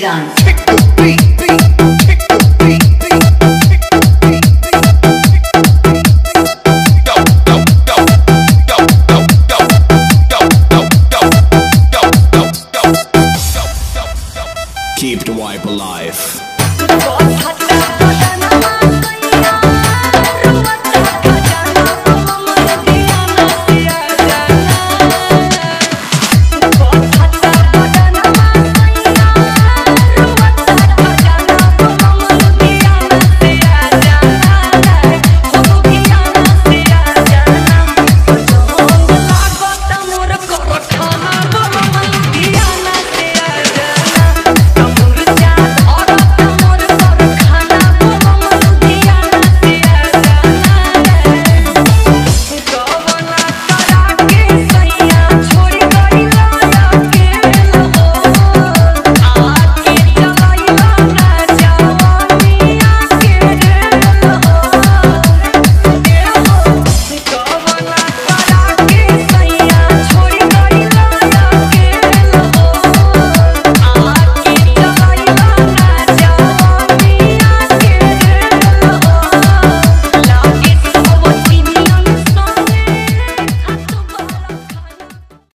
gun. Keep the wipe alive.